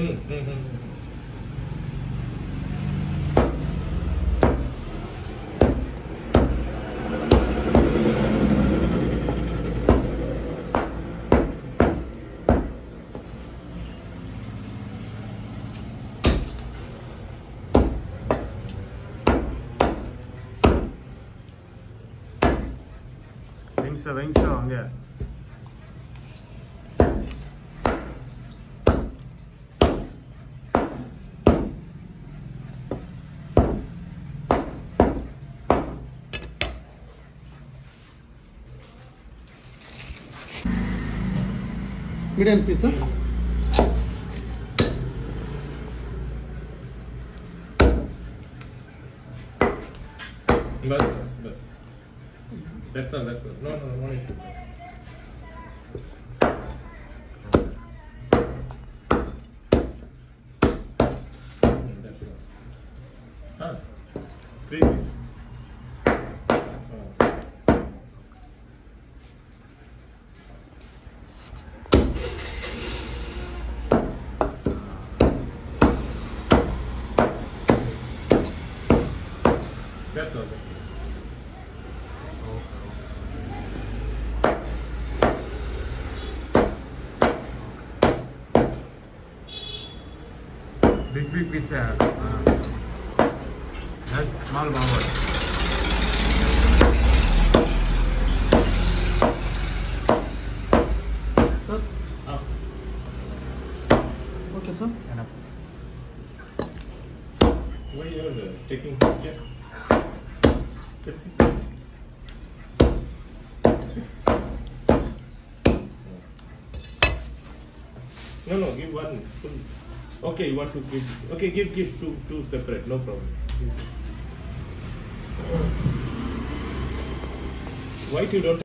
ừ, ừ, ừ. Vem só, vem só, vamos ver. Medium piece बस बस बस That's all, that's all. No, no, no need to. Mm, That's That's all. big big piece uh, that's small bubble Ah. Okay sir enough Why you are uh, taking picture? No, no, give one. Okay, you want to give? Okay, give, give two, two separate. No problem. White you don't.